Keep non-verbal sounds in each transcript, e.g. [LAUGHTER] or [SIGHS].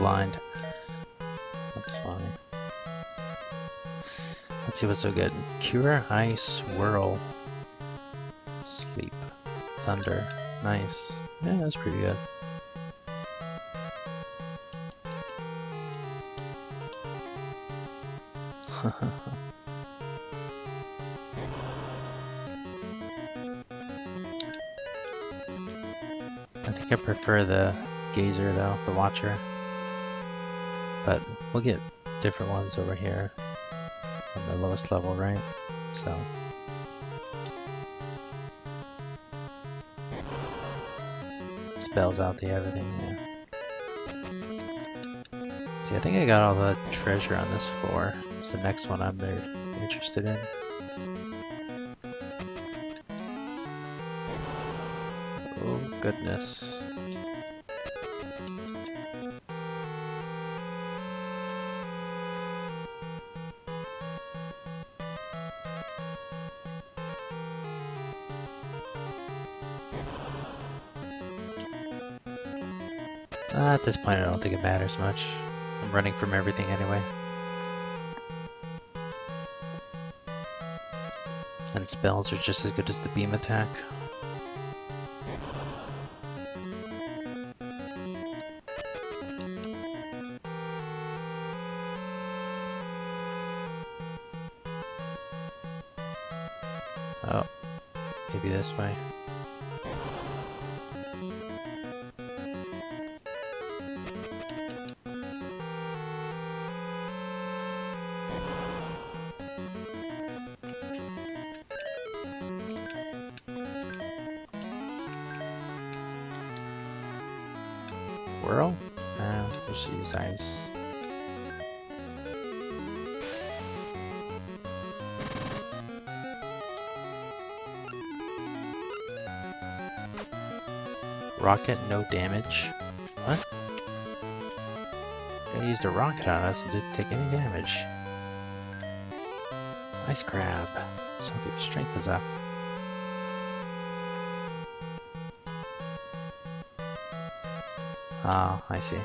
blind. That's fine. Let's see what's so good. Cure, Ice, Whirl, Sleep, Thunder. Nice. Yeah, that's pretty good. [LAUGHS] I think I prefer the Gazer though, the Watcher. We'll get different ones over here on the lowest level, right? So. Spells out the everything, yeah. See, I think I got all the treasure on this floor. It's the next one I'm very interested in. Oh goodness. At this point, I don't think it matters much. I'm running from everything anyway. And spells are just as good as the beam attack. Rocket, no damage. What? They used a rocket on us and didn't take any damage. Ice crab. So good strength is up. Ah, I see.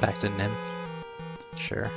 Back to Nymph. Sure.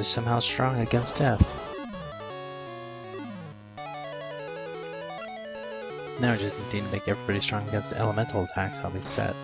Is somehow strong against death. Now we just need to make everybody strong against the elemental attacks. I'll be set.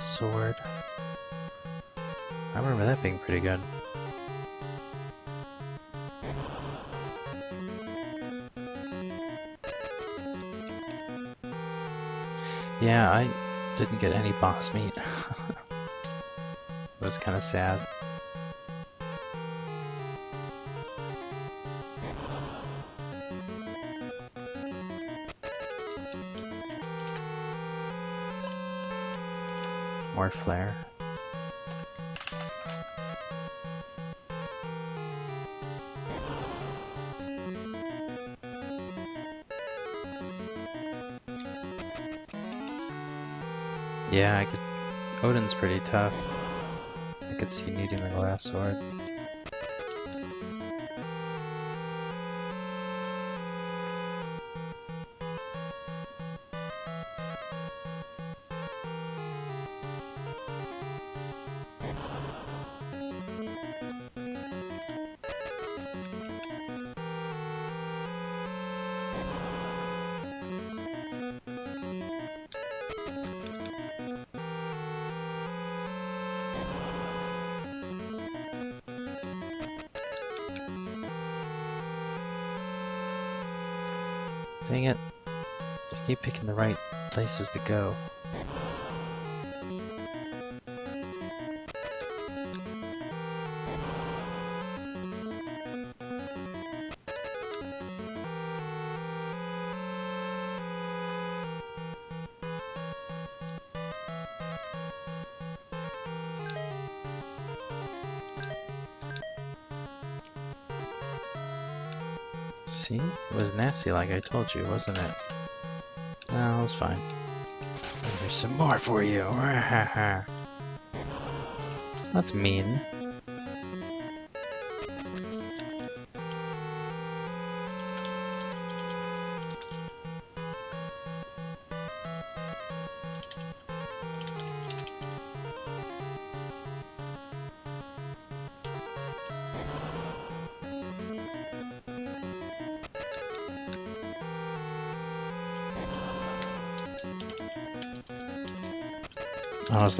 Sword. I remember that being pretty good. Yeah, I didn't get any boss meat. [LAUGHS] it was kind of sad. More flare. Yeah, I could. Odin's pretty tough. I could see needing the glass sword. Places to go. See? It was nasty like I told you, wasn't it? No, it was fine. Some more for you. [LAUGHS] That's mean.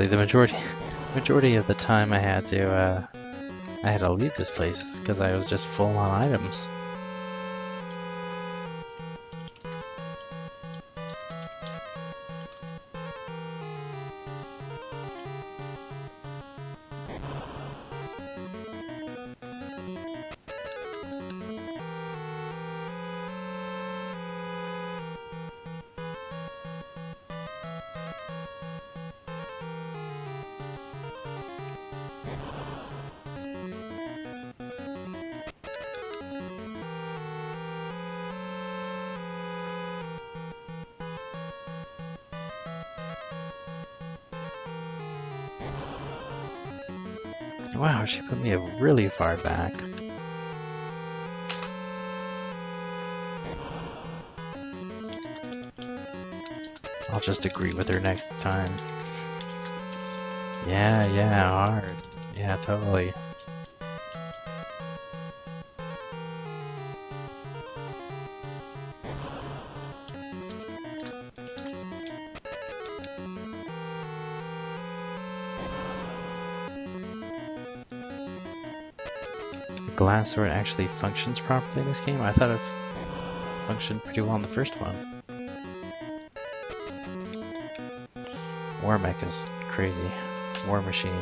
The majority majority of the time I had to uh, I had to leave this place because I was just full on items. Really far back. I'll just agree with her next time. Yeah, yeah, hard. Yeah, totally. Glass sword actually functions properly in this game? I thought it functioned pretty well in the first one. War mech is crazy. War machine.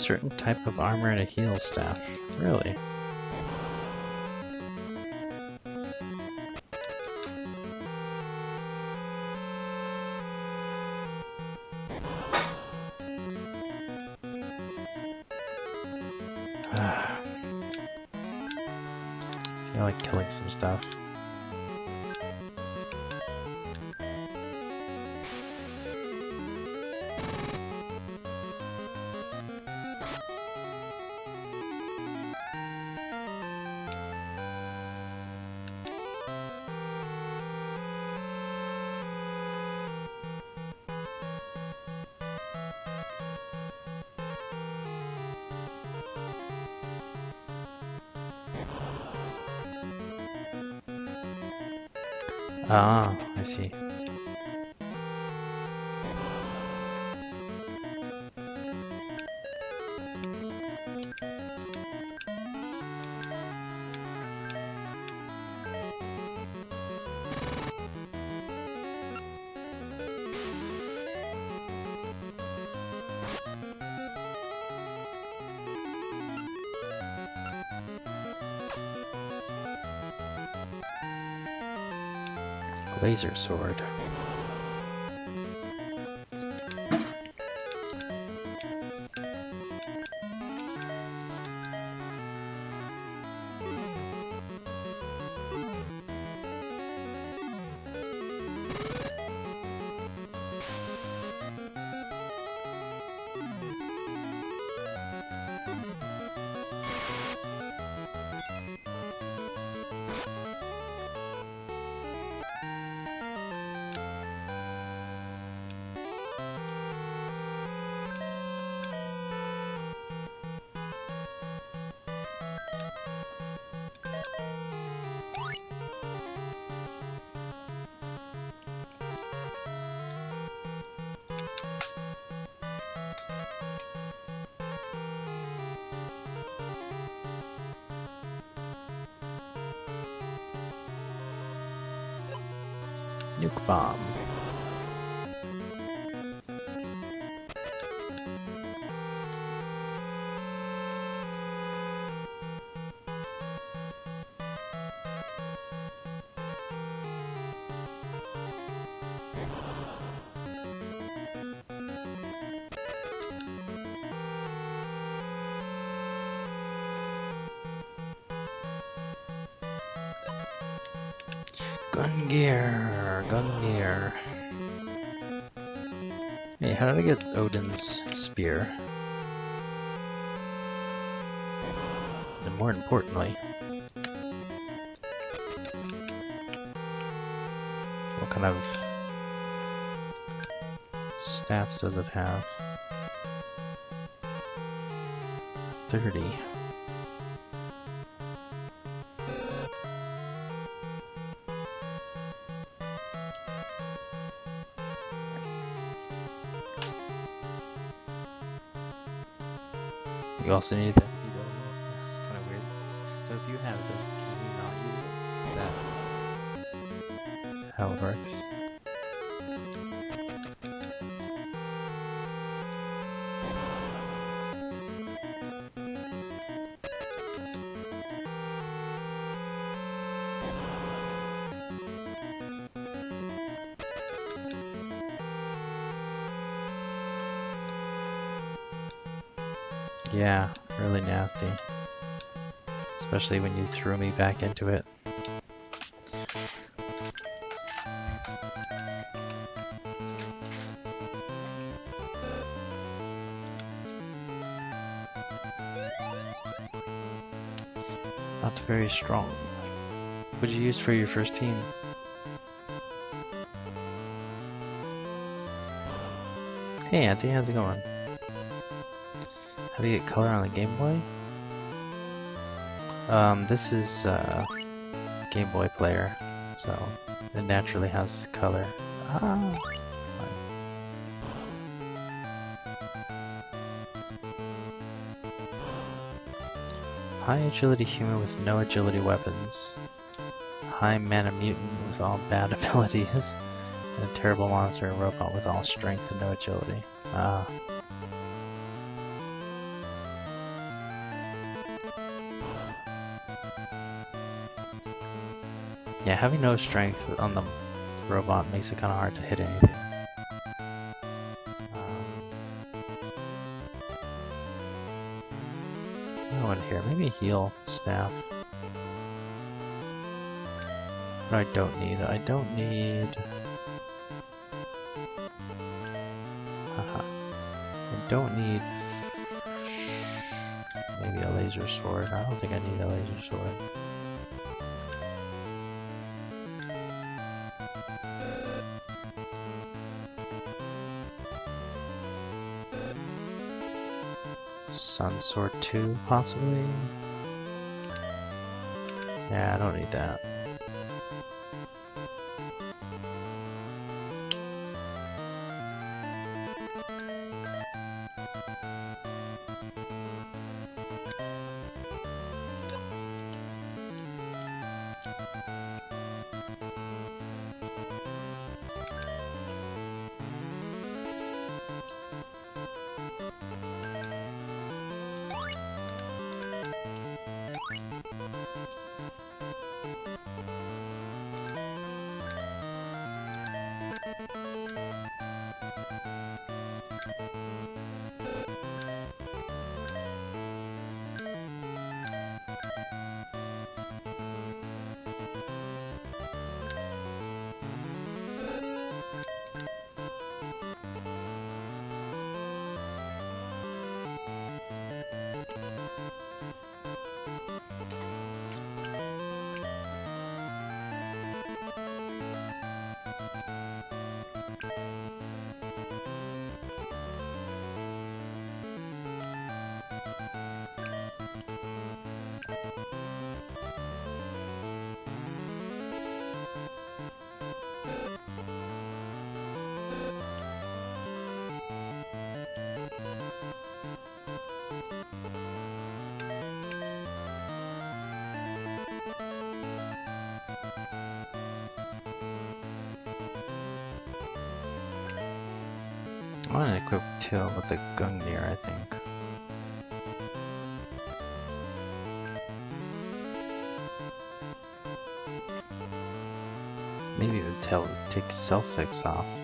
Certain type of armor and a heal staff. Really? Laser sword. Gungnir, gun gear. Hey, how did I get Odin's spear? And more importantly, what kind of stats does it have? 30. You also back into it. Not very strong. What did you use for your first team? Hey Auntie, how's it going? How do you get color on the Game Boy? Um, this is uh, Game Boy player, so it naturally has color. Ah, High agility human with no agility weapons. High mana mutant with all [LAUGHS] bad abilities. And a terrible monster and robot with all strength and no agility. Ah. Yeah, having no strength on the robot makes it kind of hard to hit anything. Um, I want here? Maybe heal staff. But I don't need. I don't need. I don't need. Maybe a laser sword. I don't think I need a laser sword. Sun Sword 2, possibly? Yeah, I don't need that. I want to equip Till with the Gungnir, I think. Maybe the tail takes self-fix off.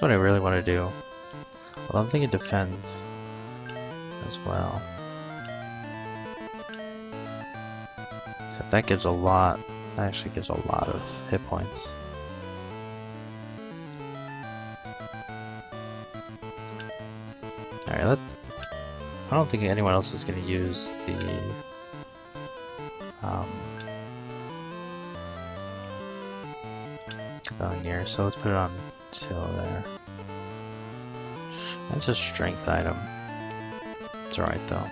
That's what I really want to do. Well, I'm thinking defend as well. That gives a lot. That actually gives a lot of hit points. Alright, I don't think anyone else is going to use the um, Gungnir, so let's put it on till there. That's a strength item. It's alright though.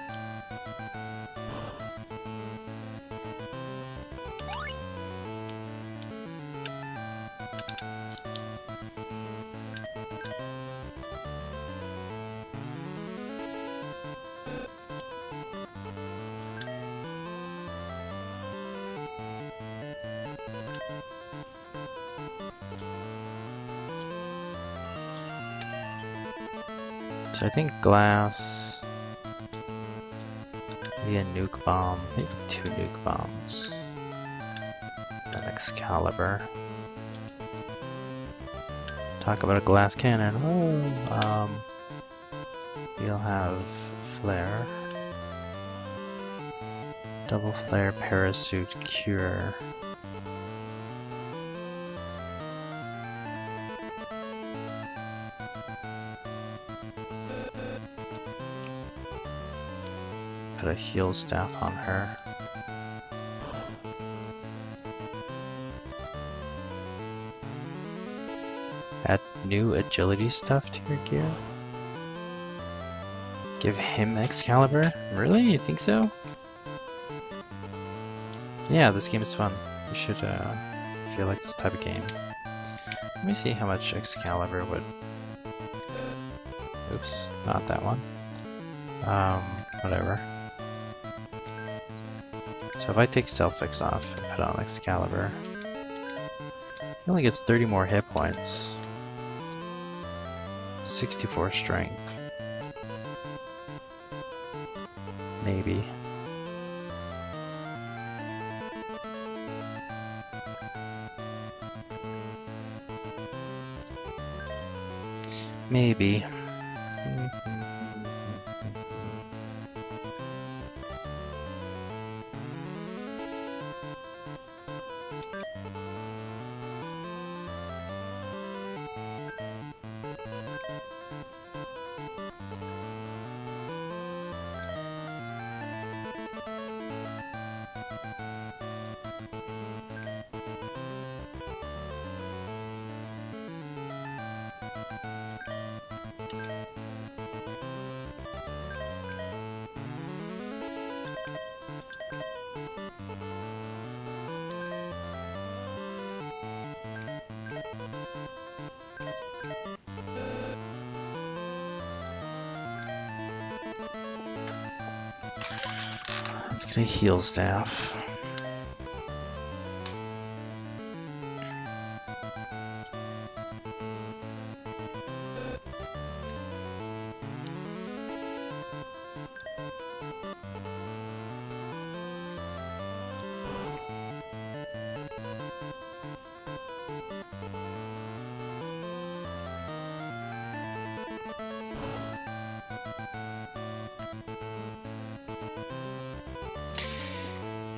Glass, maybe a nuke bomb, maybe two nuke bombs, an Excalibur, Talk about a glass cannon. Oh, um, you'll have flare. Double flare parasuit cure. Heal staff on her. Add new agility stuff to your gear. Give him Excalibur? Really? You think so? Yeah, this game is fun. You should, uh, if you like this type of game. Let me see how much Excalibur would... Oops, not that one. Um, whatever. So if I take Self-Fix off put on Excalibur, he only gets 30 more hit points. 64 strength. Maybe. Maybe. Heal staff.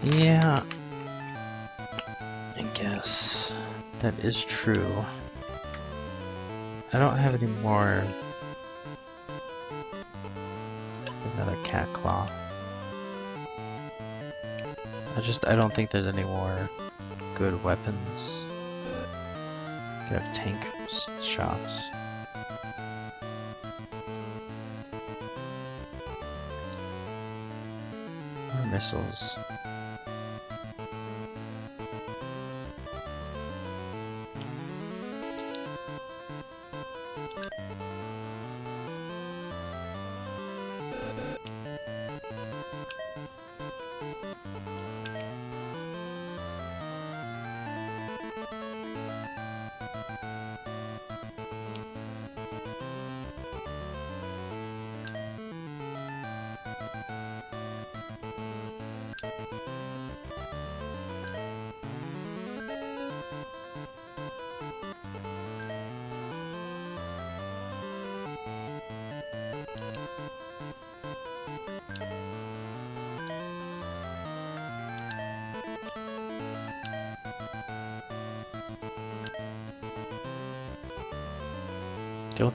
Yeah, I guess that is true. I don't have any more. Another cat claw. I just I don't think there's any more good weapons. Could have tank shots. Or missiles.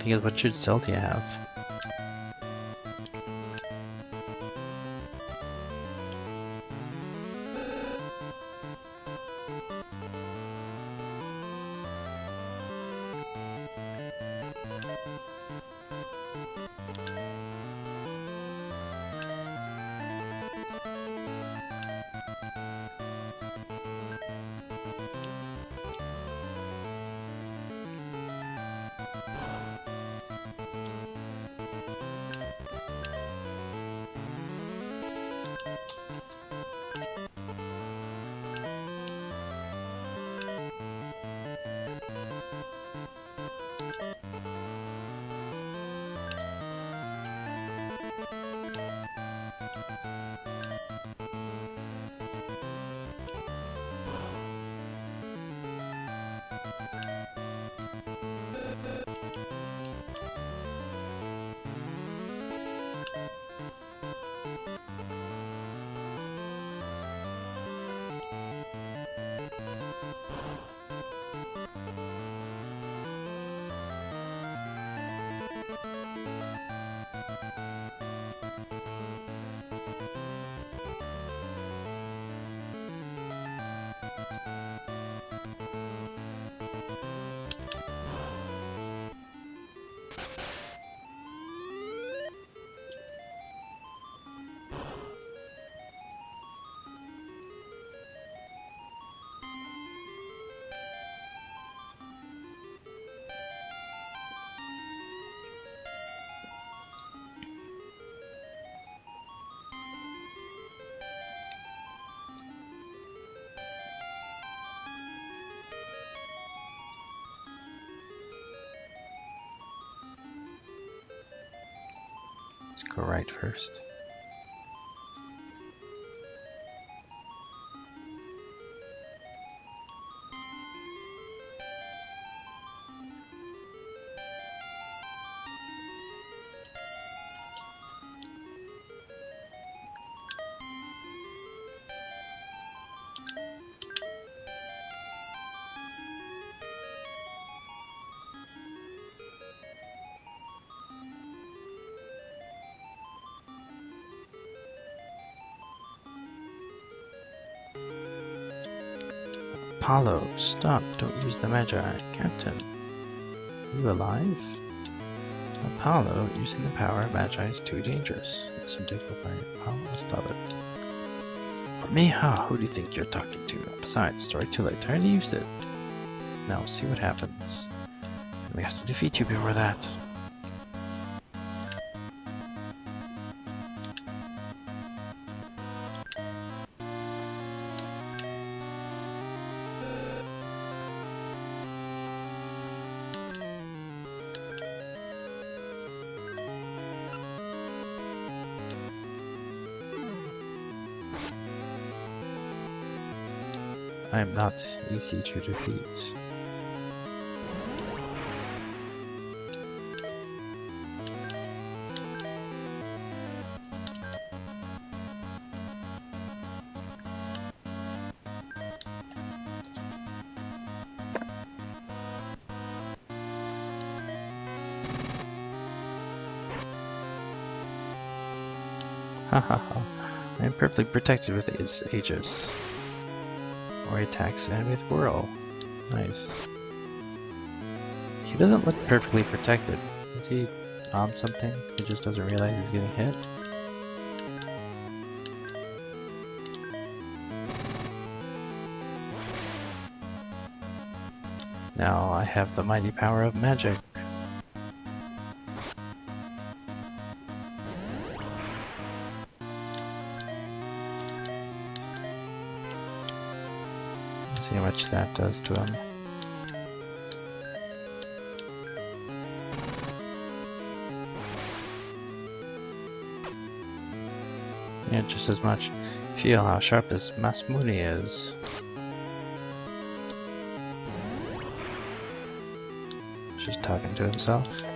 Think of what should Celtia have. Go right first. Apollo, stop, don't use the Magi. Captain, you alive? Apollo, using the power of Magi is too dangerous. It's by Apollo, stop it. For me? Huh, who do you think you're talking to? Besides, story too late. I already used it. Now, see what happens. We have to defeat you before that. Not easy to defeat. Hahaha, I am perfectly protected with Aegis or attacks enemy with Whirl. Nice. He doesn't look perfectly protected. Is he on something? He just doesn't realize he's getting hit? Now I have the mighty power of magic. Much that does to him. Yeah, just as much. Feel how sharp this Masamune is. Just talking to himself.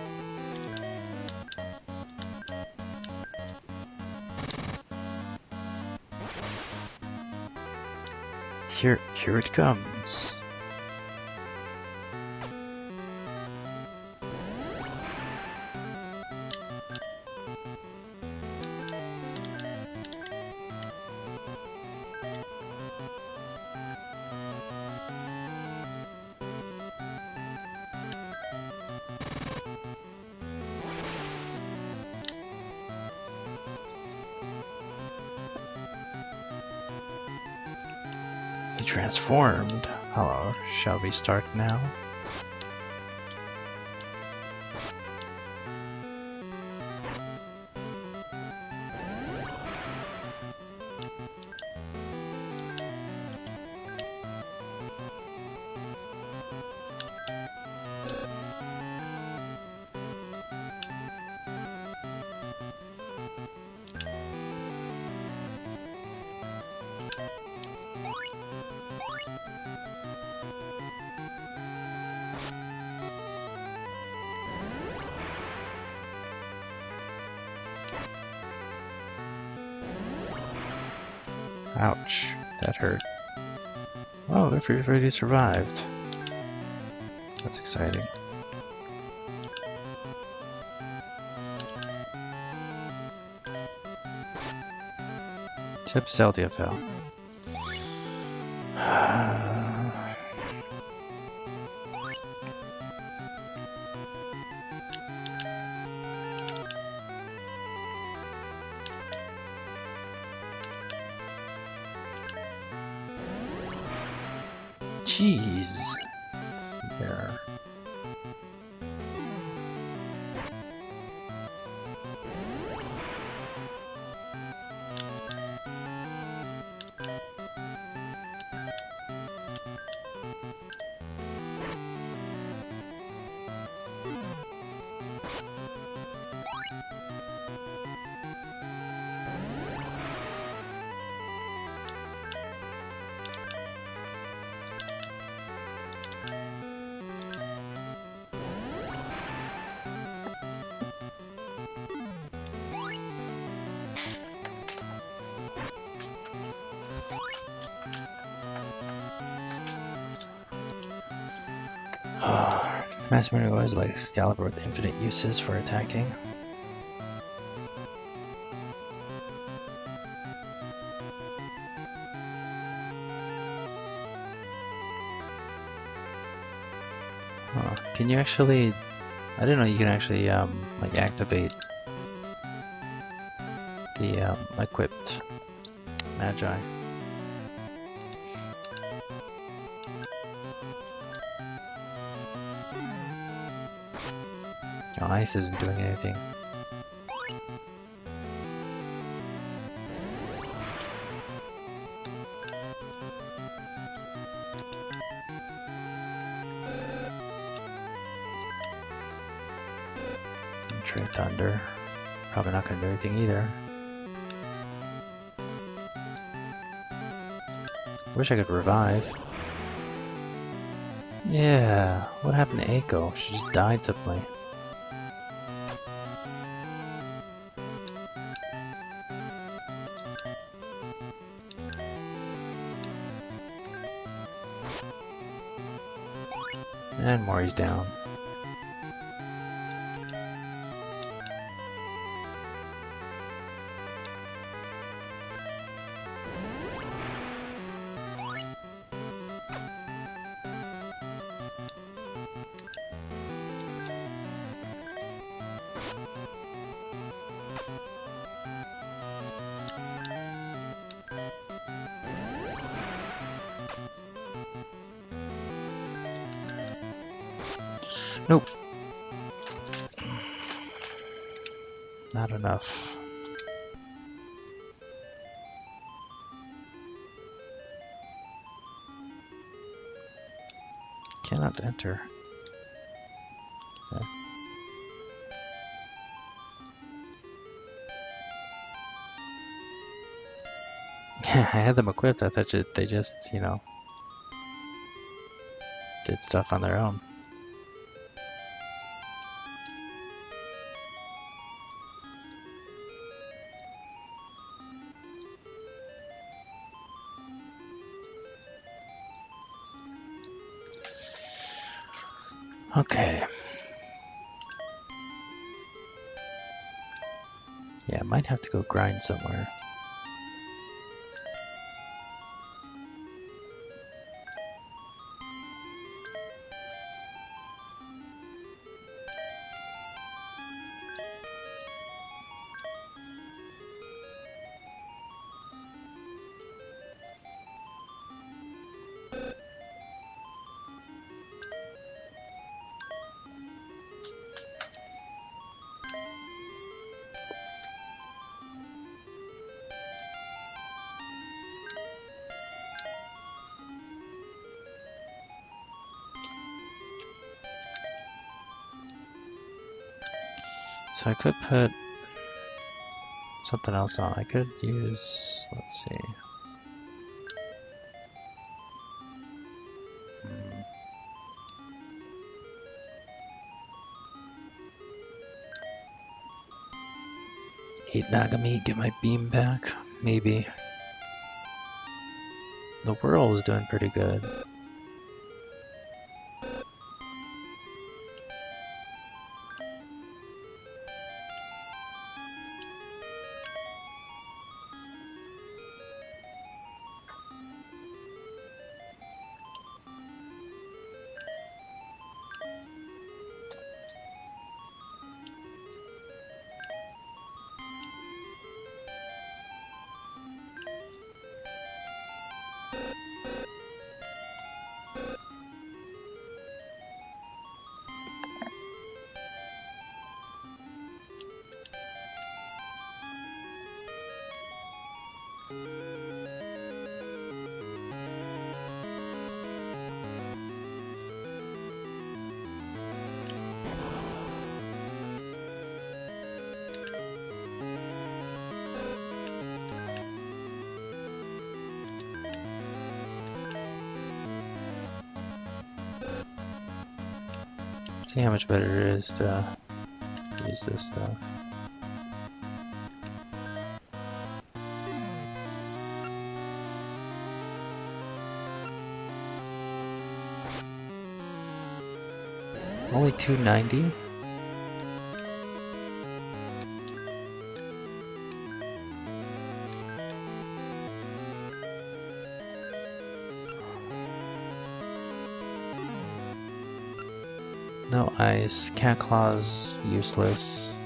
Here, here it comes. Transformed. Hello, shall we start now? Survived. That's exciting. Tip Celtia fell. Master always like Excalibur with infinite uses for attacking. Can you actually... I didn't know you can actually um, like activate the um, equipped Magi. No, ice isn't doing anything. Trade Thunder. Probably not gonna do anything either. Wish I could revive. Yeah, what happened to Eiko? She just died suddenly. And down. Enough. Cannot enter. Okay. Yeah, [LAUGHS] I had them equipped. I thought they just, you know, did stuff on their own. Grind somewhere. Else on. I could use, let's see. Eight Nagami, get my beam back, maybe. The world is doing pretty good. See how much better it is to use this stuff. Only 290? Cat claws useless.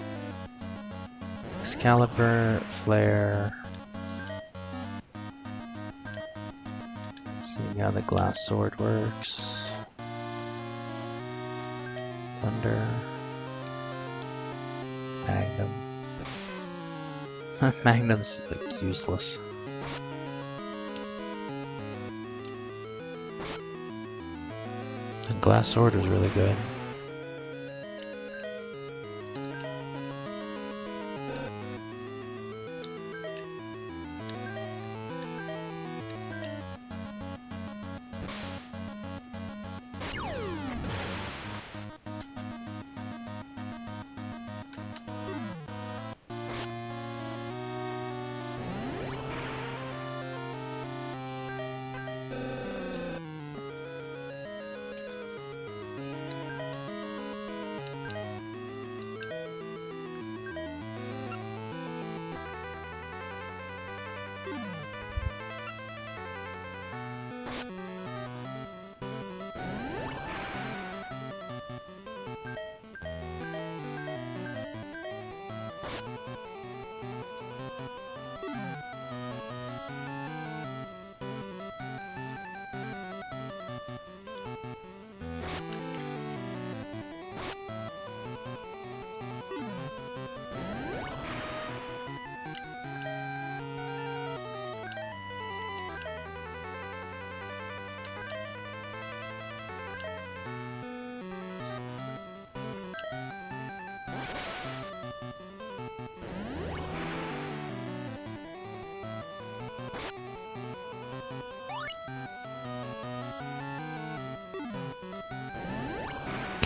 Excalibur, flare. See how the glass sword works. Thunder. Magnum. [LAUGHS] Magnum's like useless. The glass sword was really good.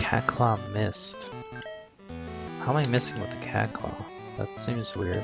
Cat Claw missed. How am I missing with the Cat Claw? That seems weird.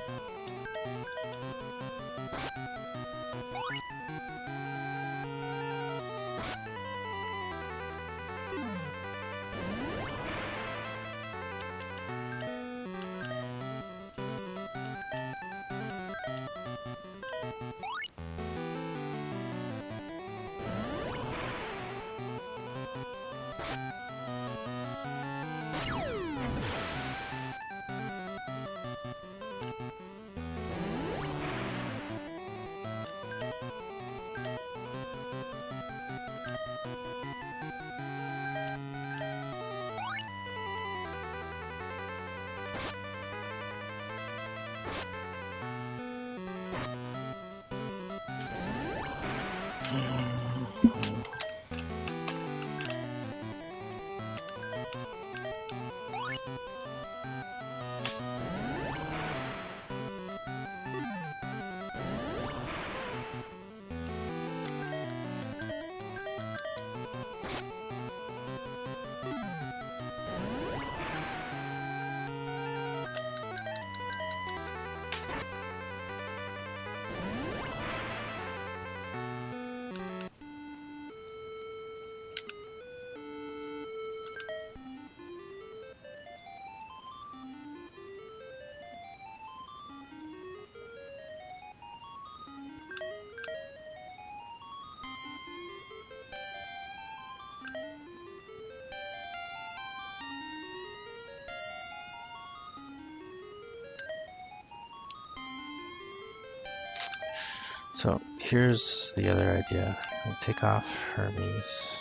So here's the other idea. I'll take off Hermes.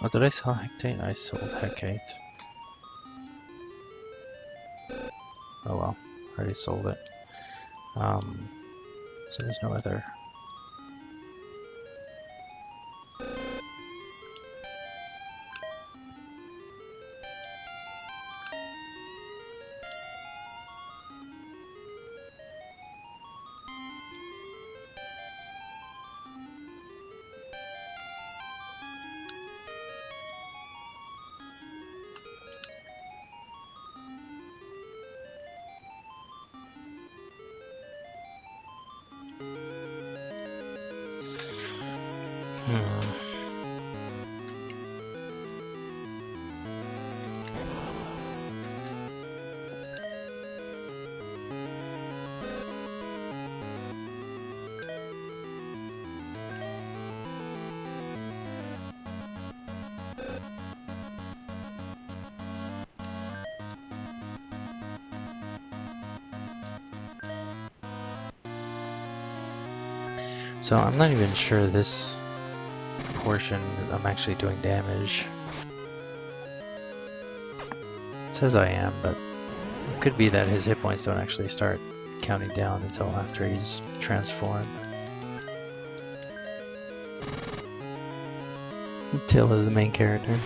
Oh, did I sell Hecate? I sold Hecate. Oh well, I already sold it. Um, so there's no other So I'm not even sure this portion I'm actually doing damage. It says I am, but it could be that his hit points don't actually start counting down until after he's transformed. Till is the main character.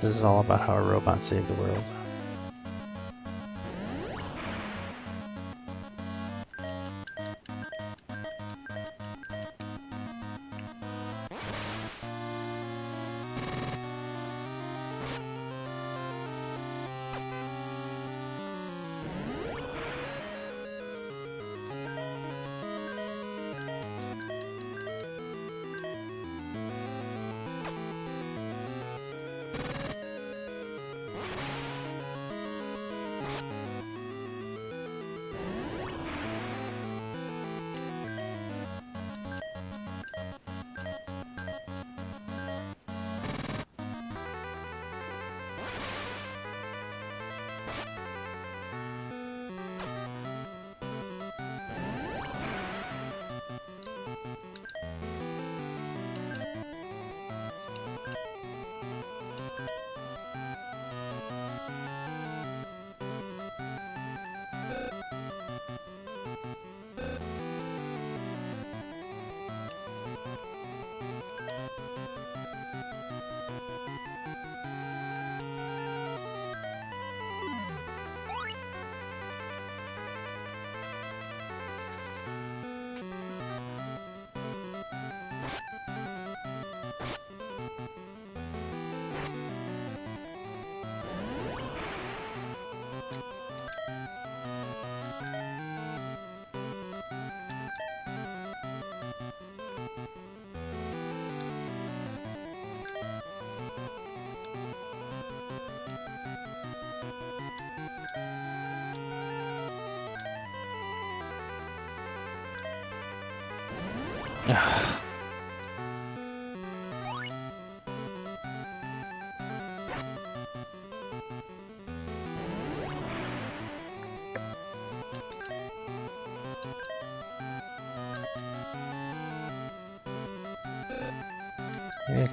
This is all about how a robot saved the world.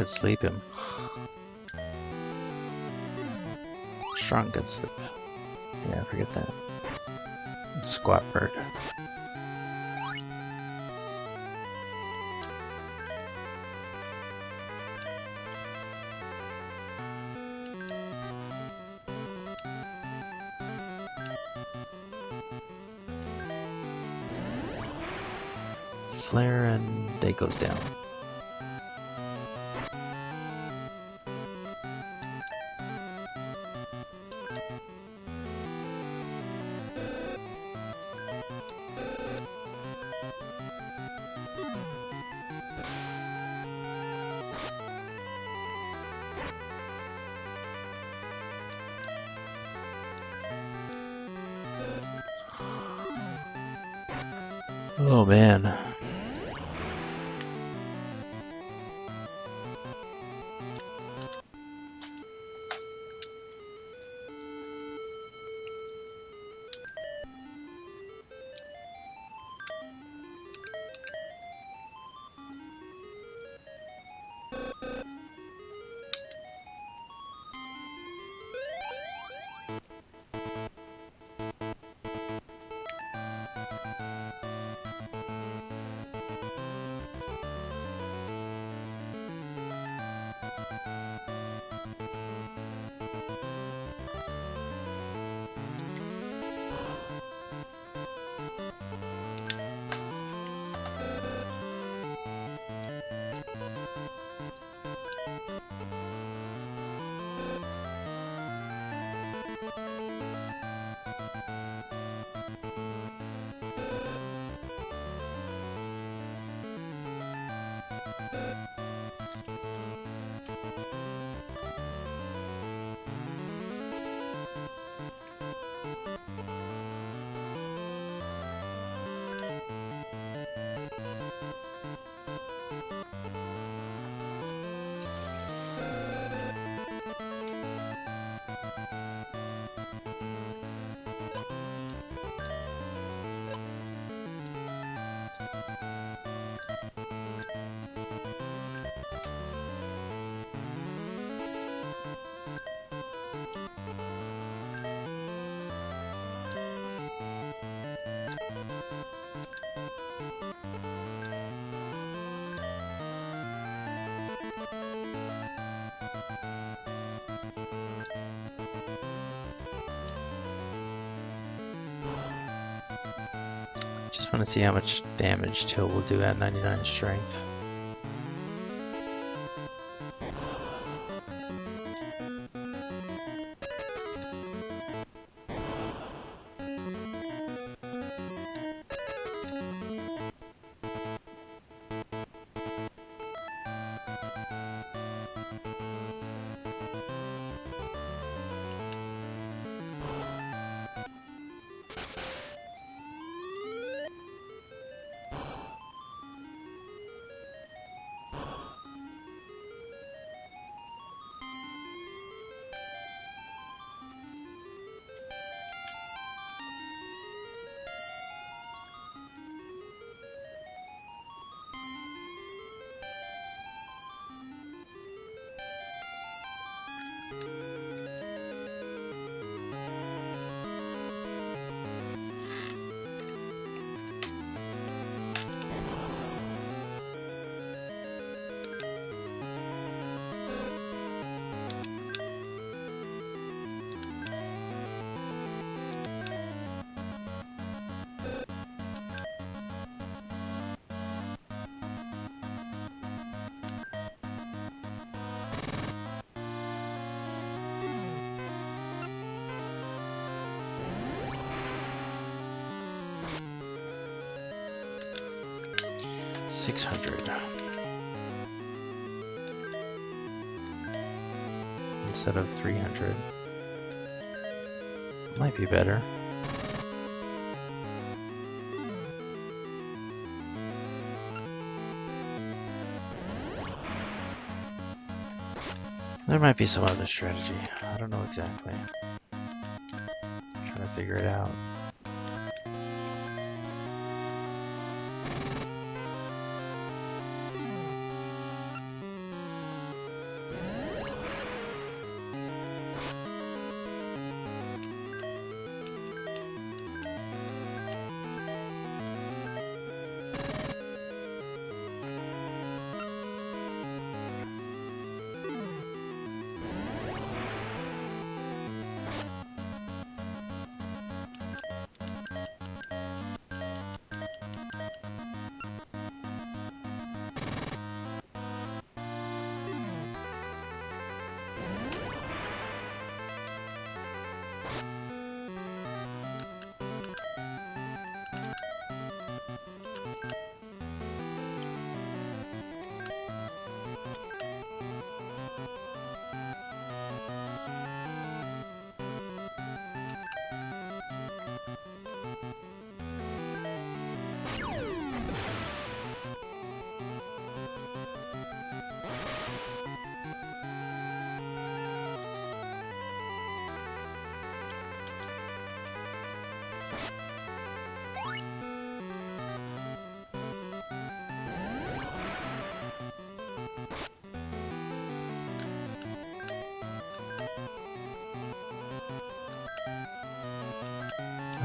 Could sleep him. Strong good sleep. Yeah, forget that. Squat bird. Flare and it goes down. Oh man. Just want to see how much damage Till will do at 99 strength. Six hundred. Instead of three hundred. Might be better. There might be some other strategy. I don't know exactly. trying to figure it out.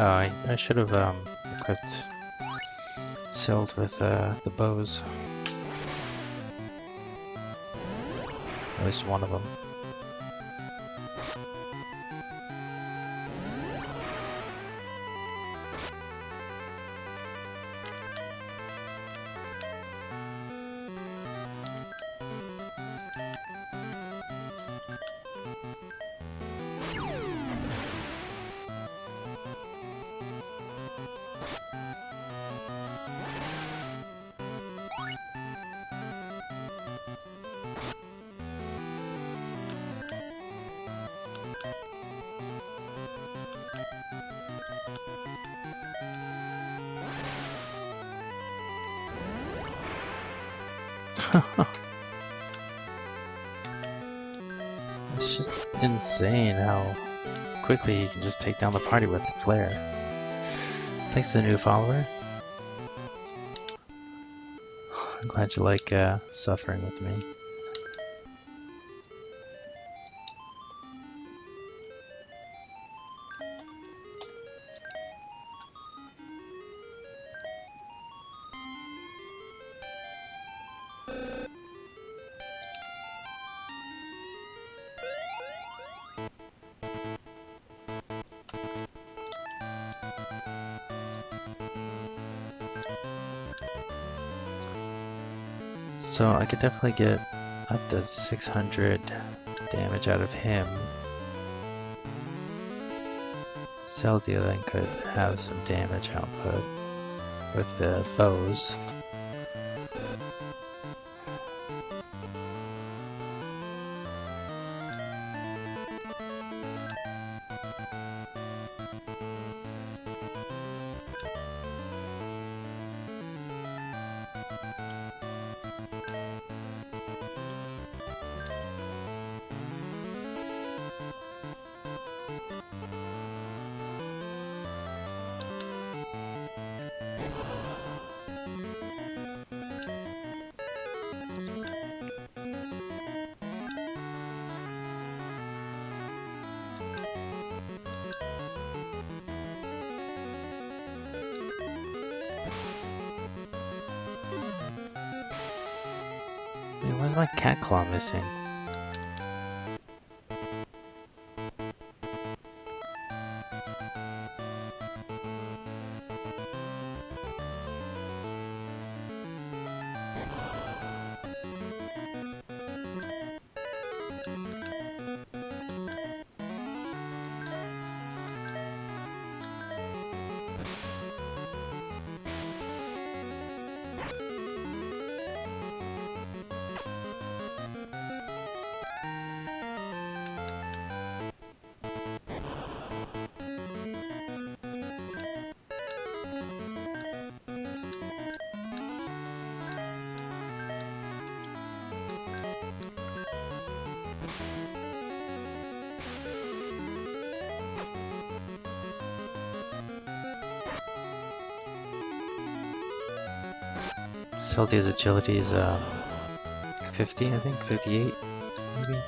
Oh, I, I should have um, equipped Silt with uh, the bows. At least one of them. Insane how quickly you can just take down the party with the flare. Thanks to the new follower. [SIGHS] I'm glad you like uh, suffering with me. So I could definitely get up to 600 damage out of him. Celdia then could have some damage output with the foes. Cat missing? Agility is uh, 50, I think, 58, maybe.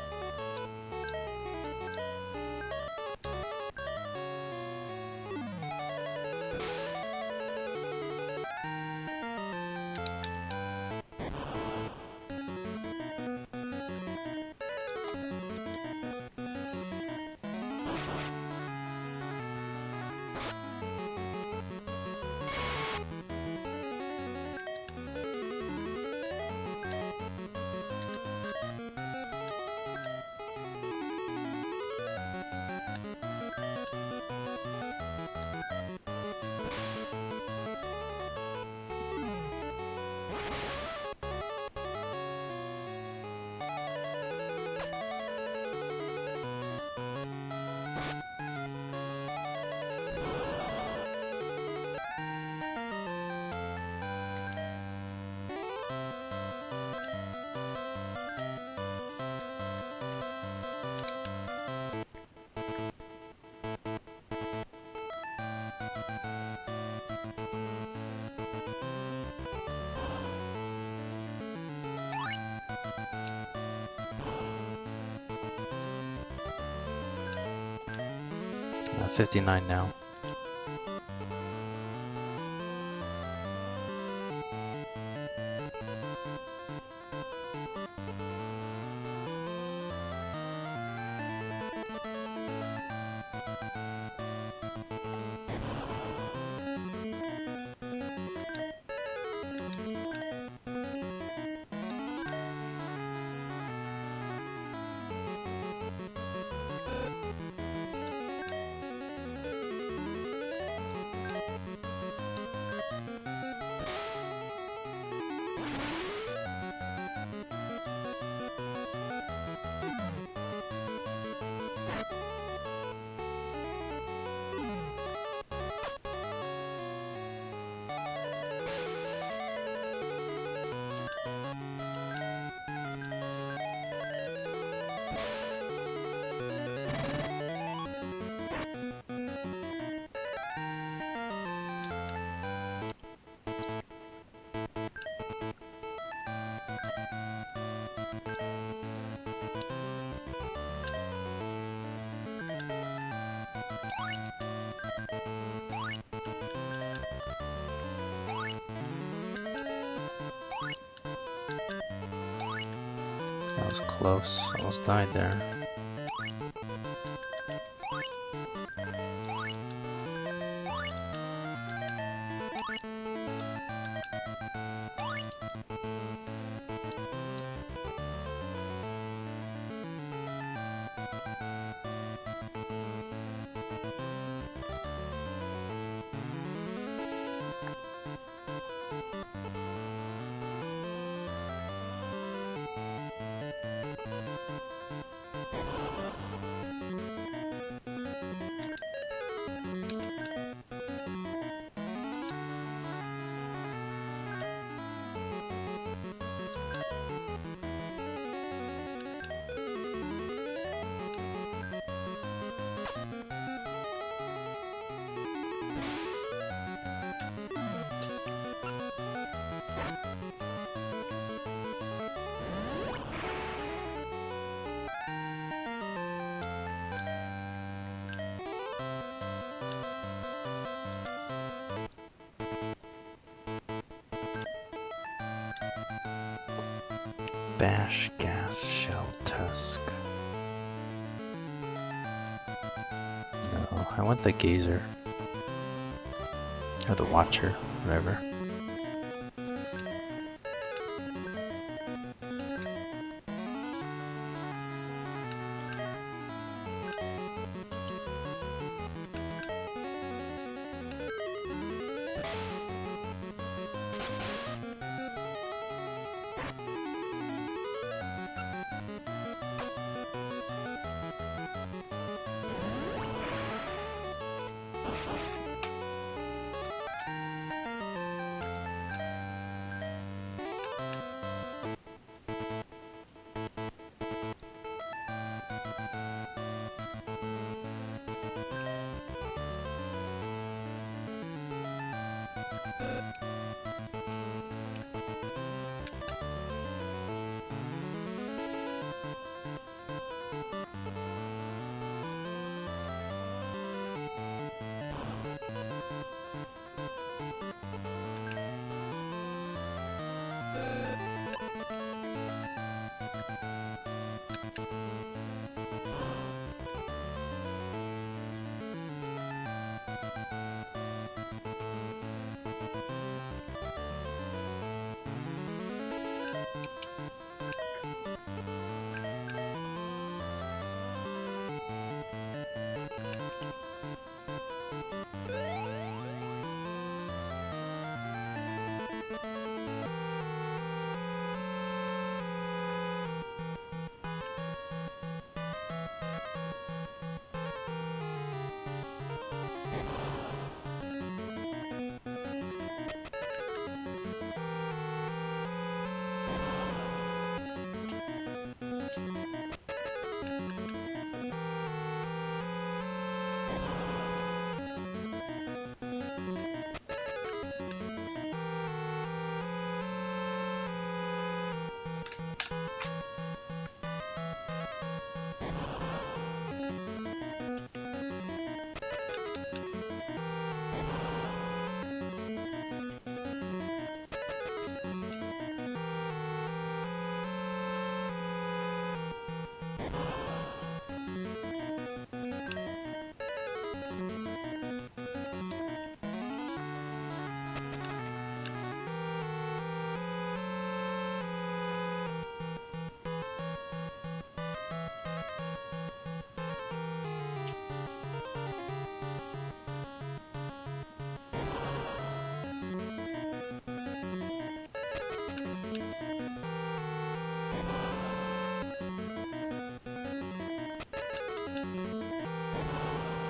Uh, 59 now. Close. Almost died there. Bash gas shell tusk. No, I want the gazer. Or the watcher, whatever.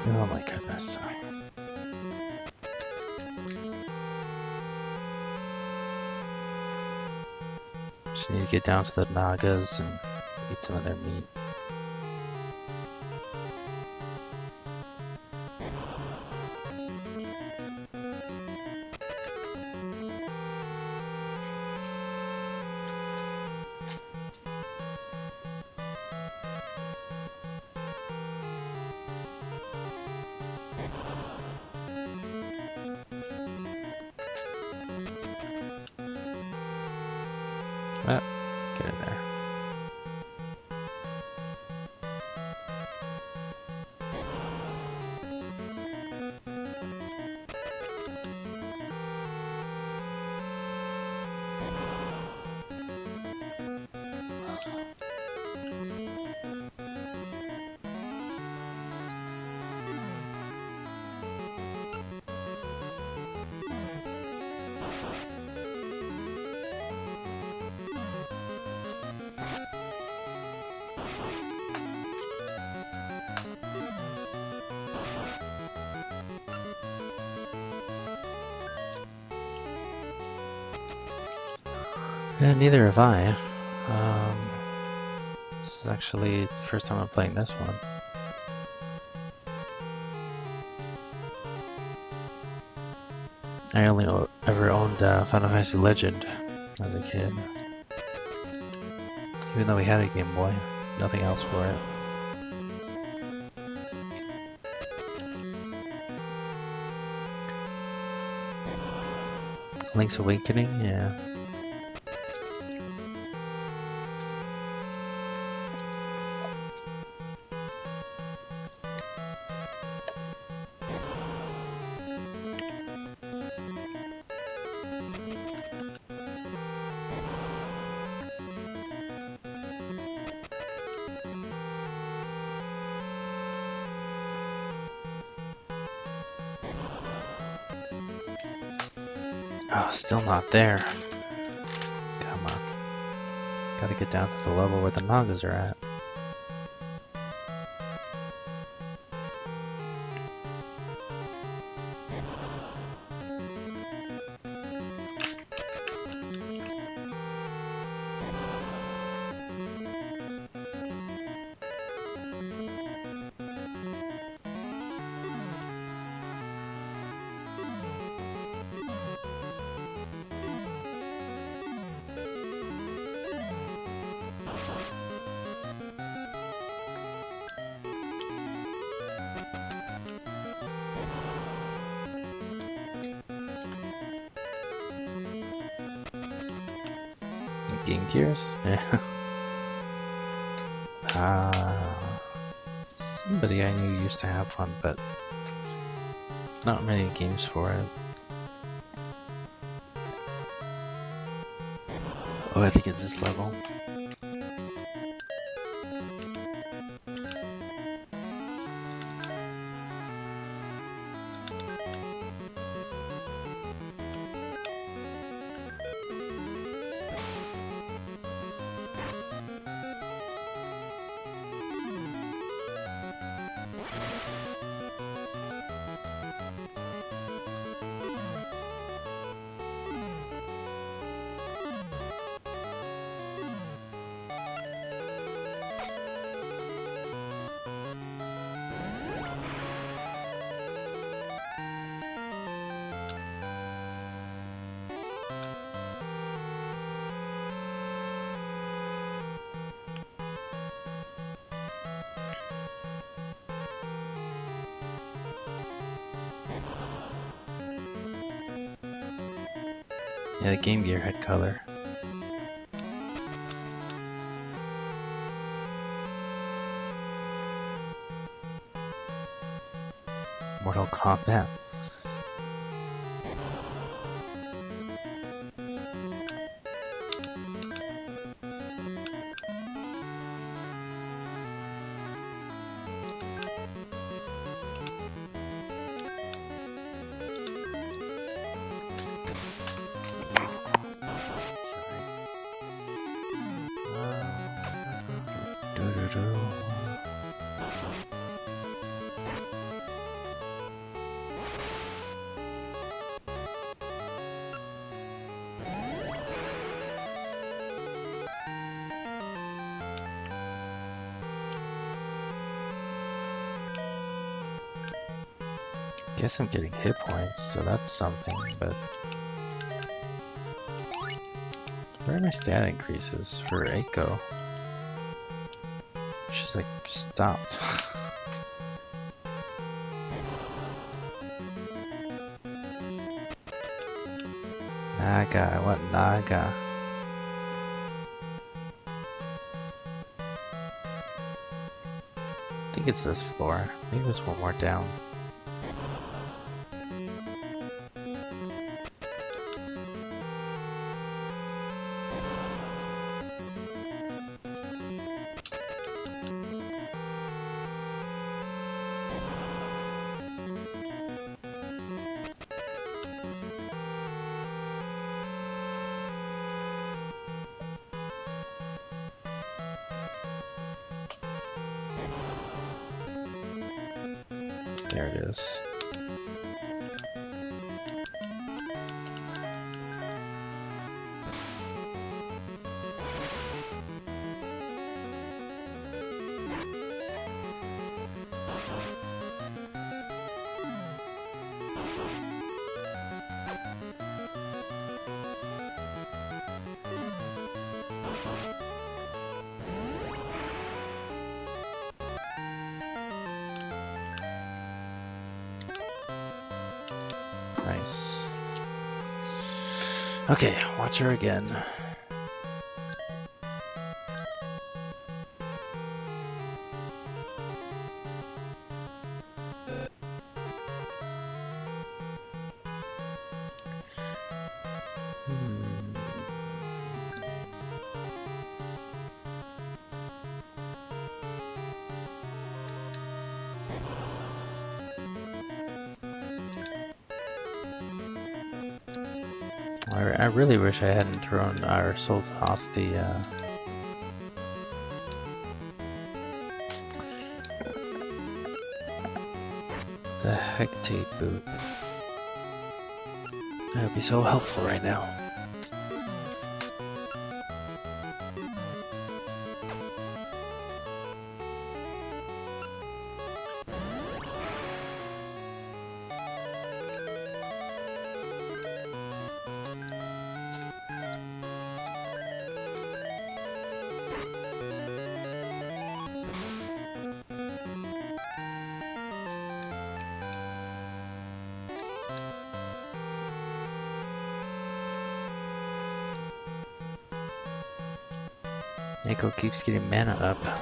Oh my goodness. Just need to get down to the Nagas and eat some of their meat. Neither have I. Um, this is actually the first time I'm playing this one. I only ever owned uh, Final Fantasy Legend as a kid. Even though we had a Game Boy, nothing else for it. Link's Awakening, yeah. There. Come on. Gotta get down to the level where the Nagas are at. Oh, I think it's this level. Game Gear had color. Mortal Kombat. I'm getting hit points, so that's something, but... Where are my stat increases for Eiko? She's like, stop. [LAUGHS] Naga, want Naga. I think it's this floor. Maybe there's one more down. Okay, watch her again. Wish I hadn't thrown our sold off the uh, the Hectate boot. That would be so helpful right now. Mana up.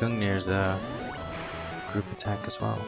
Gungnir's a group attack as well.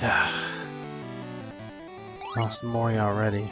Yeah. [SIGHS] Lost Mori already.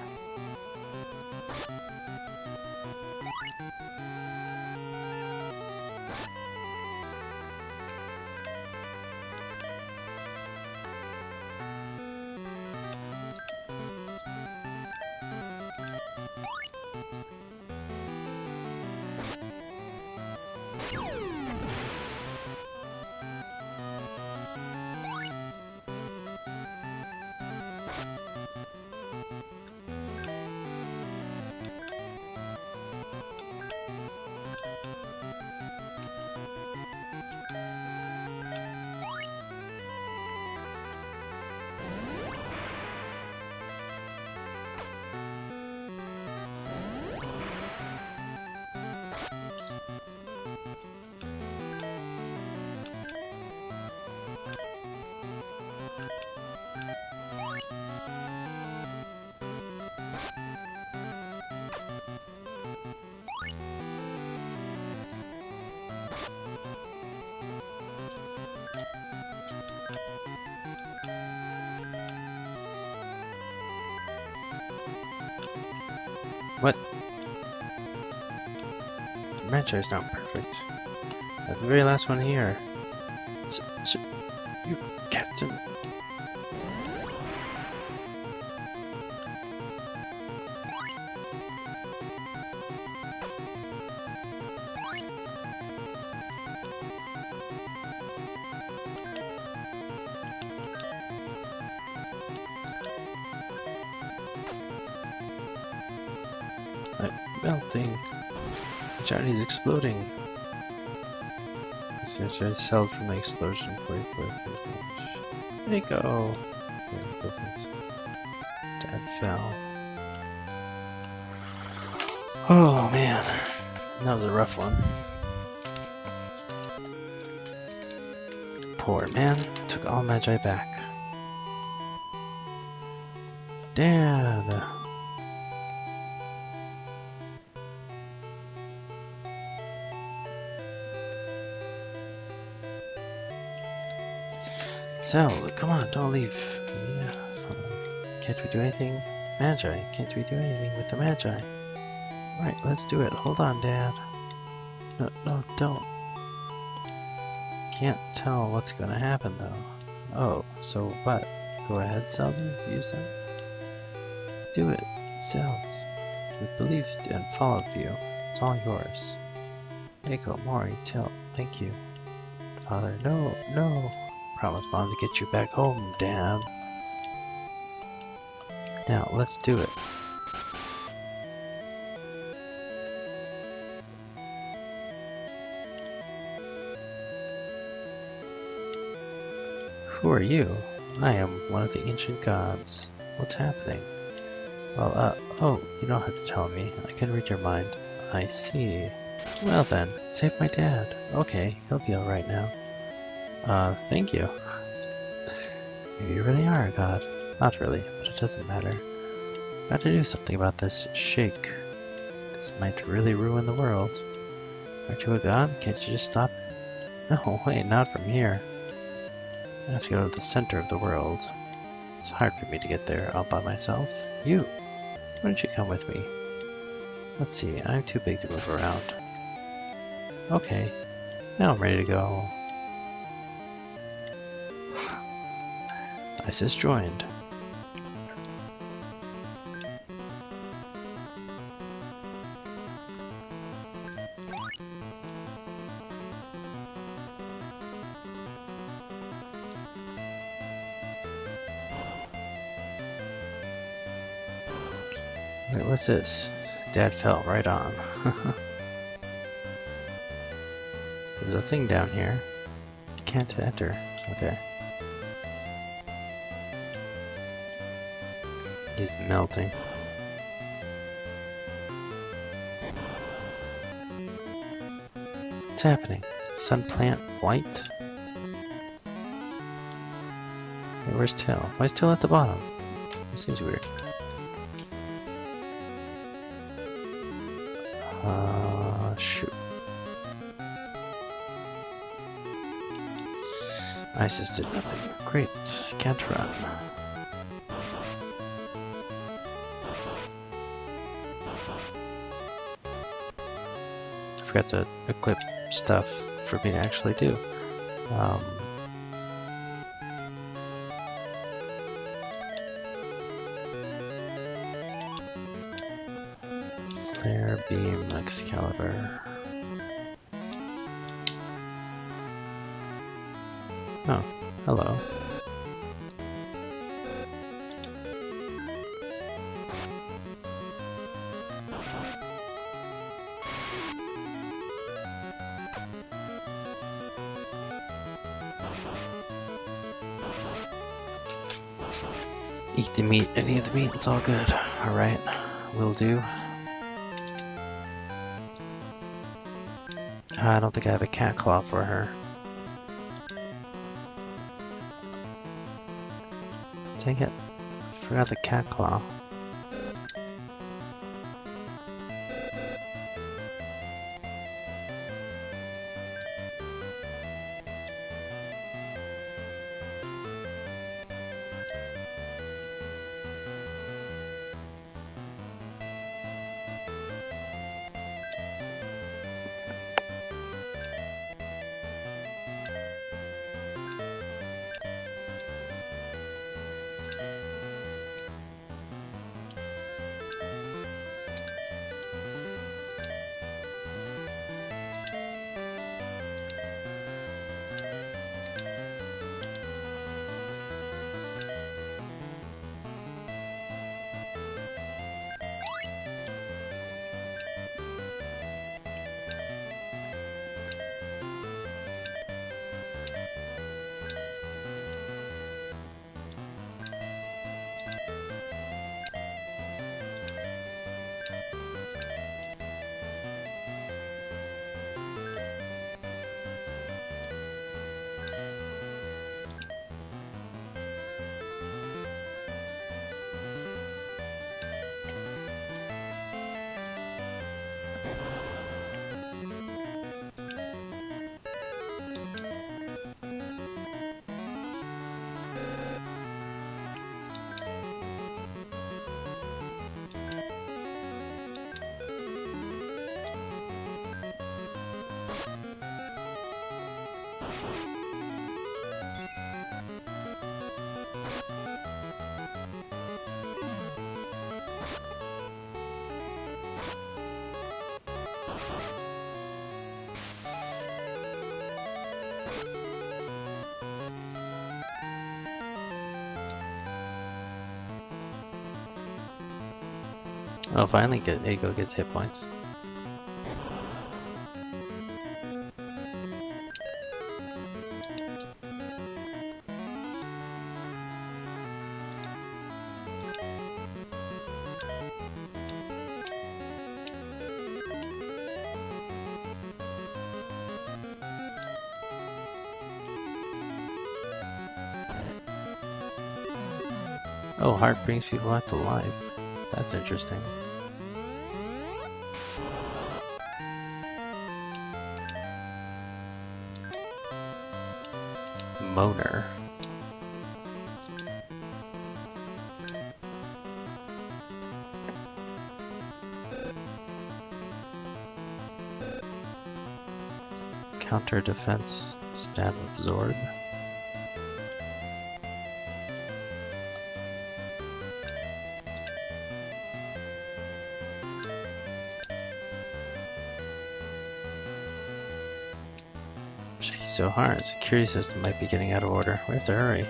Is not perfect. The very last one here. This is celled from the explosion. 44 There you go. Dad fell. Oh man, that was a rough one. Poor man, took all Magi back. Dad! So, come on, don't leave. Yeah. Can't we do anything? Magi, can't we do anything with the Magi? Right, let's do it. Hold on, Dad. No, no, don't. Can't tell what's gonna happen, though. Oh, so what? Go ahead, sell? Use them? Do it. Sell. We believed and followed you. It's all yours. Eiko, Mori, Till, thank you. Father, no, no. Promise Mom to get you back home, Dad. Now, let's do it. Who are you? I am one of the ancient gods. What's happening? Well, uh, oh, you don't have to tell me. I can read your mind. I see. Well then, save my dad. Okay, he'll be alright now. Uh, thank you. You really are a god. Not really, but it doesn't matter. I Got to do something about this shake. This might really ruin the world. Aren't you a god? Can't you just stop? [LAUGHS] No, wait, not from here. I have to go to the center of the world. It's hard for me to get there all by myself. You! Why don't you come with me? Let's see, I'm too big to move around. Okay, now I'm ready to go. ISIS joined. Wait, what's this? Dad fell right on. [LAUGHS] There's a thing down here. Can't enter. Okay. He's melting. What's happening? Sun plant white? Hey, where's Till? Why is Till at the bottom? This seems weird. Uh, shoot. I just did nothing. Great. Can't run. Forgot to equip stuff for me to actually do. Um, Flare beam Excalibur. Oh, hello. Meat, any of the meat, it's all good. Alright, will do. I don't think I have a cat claw for her. Dang it. Forgot the cat claw. Oh, finally get Eiko gets hit points. Oh, heart brings people back to life. That's interesting. Moaner. Counter defense stab of so hard, security system might be getting out of order. We have to hurry.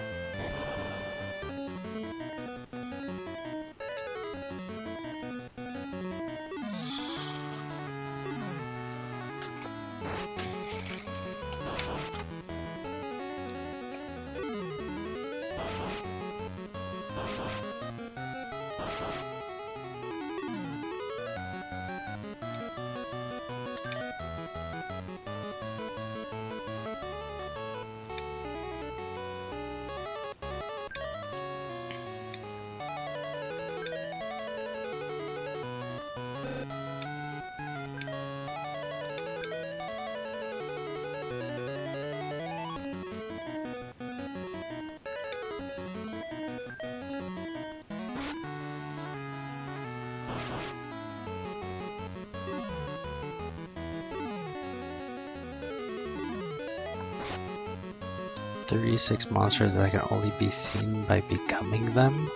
Thirty-six monsters that I can only be seen by becoming them?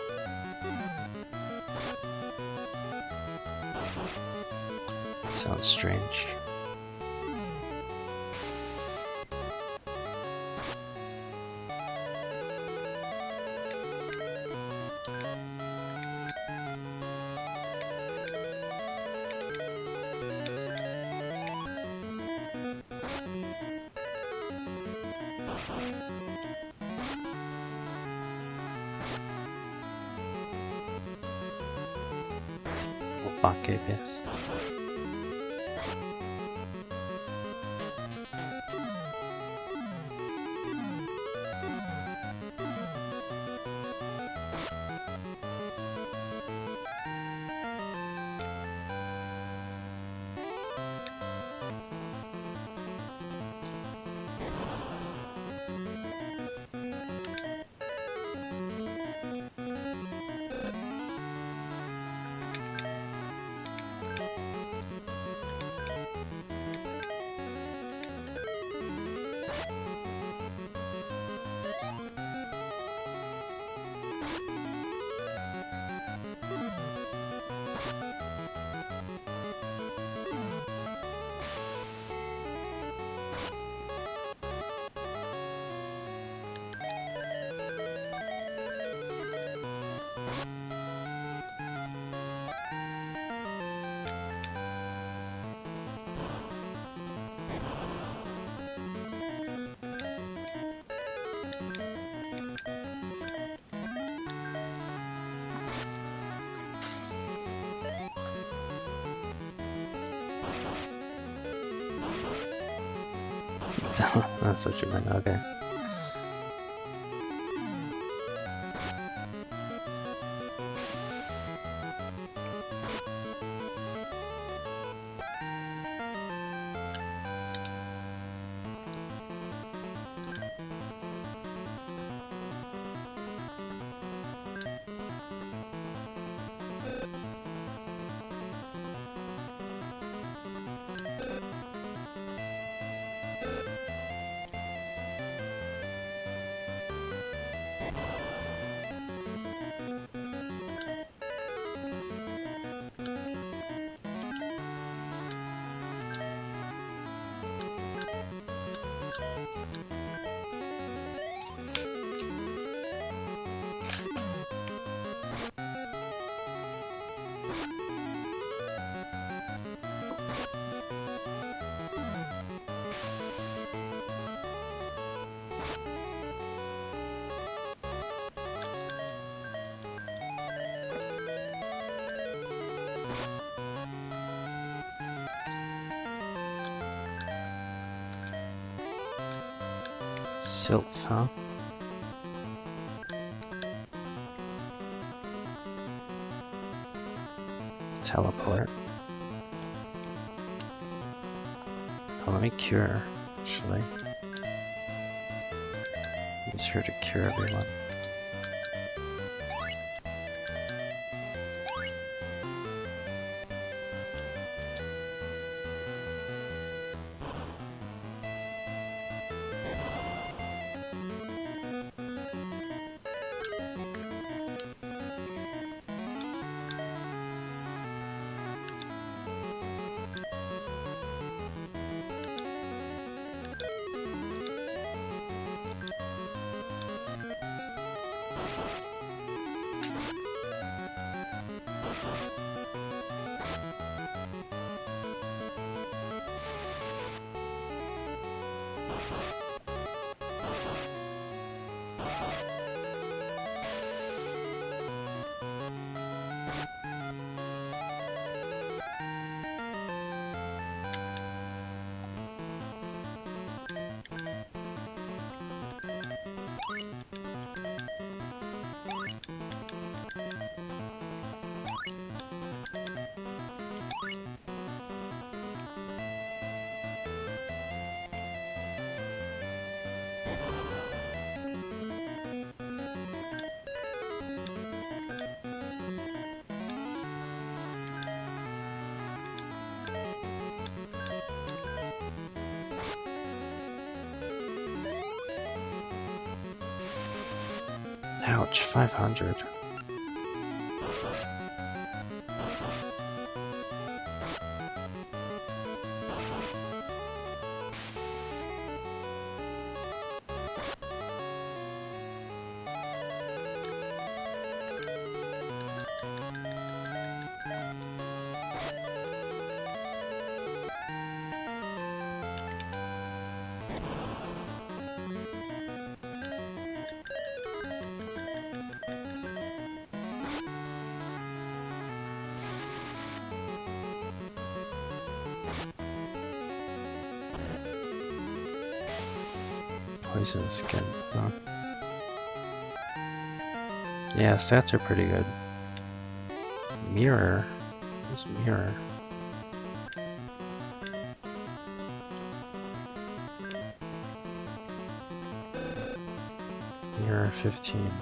Sounds strange. Opake best. That's what you meant, okay. Silt, huh? Teleport. Oh, let me cure, actually. Use her to cure everyone. 500. Yeah, stats are pretty good. Mirror? What's mirror? Mirror 15.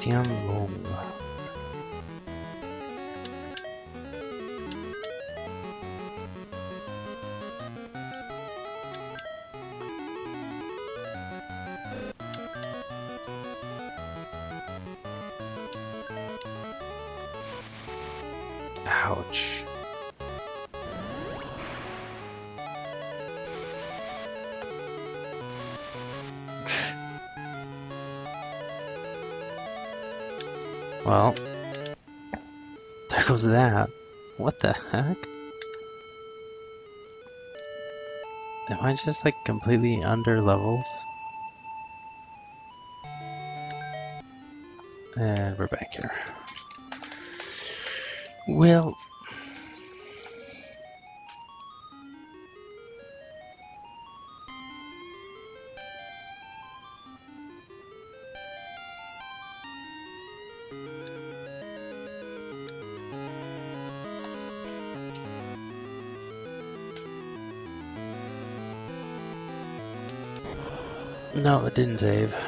Penlonga. Goes that. What the heck? Am I just like completely under leveled? And eh, we're back here. Well, didn't save.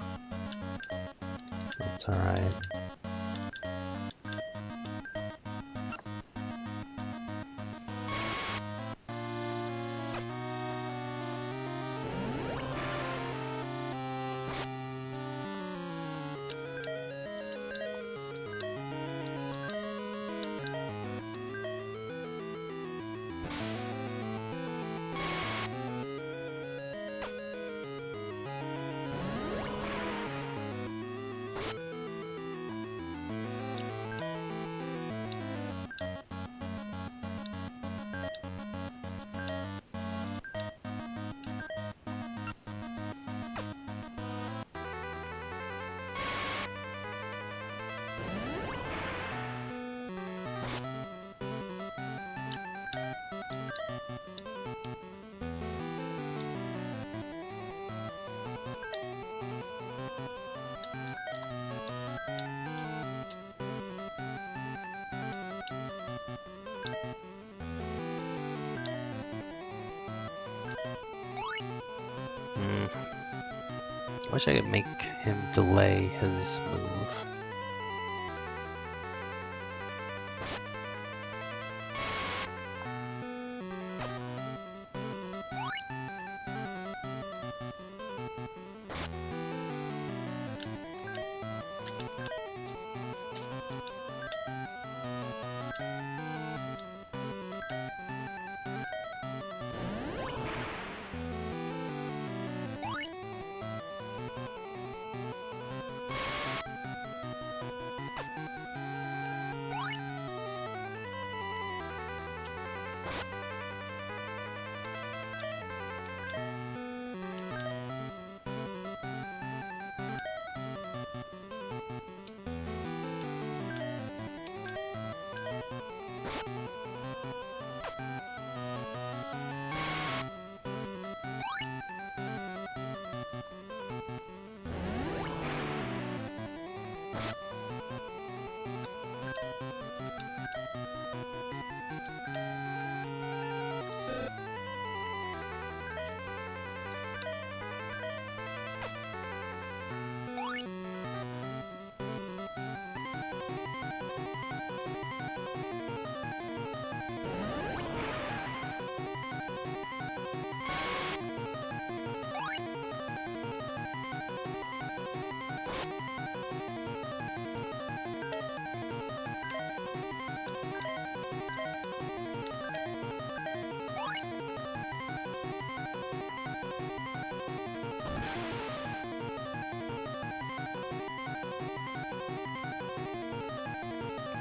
I wish I could make him delay his move.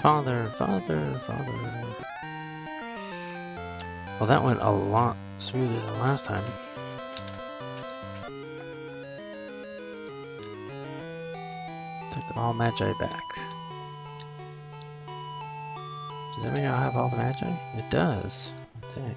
Father, father, father. Well, that went a lot smoother than last time. Took all Magi back. Does that mean I have all the Magi? It does. Dang.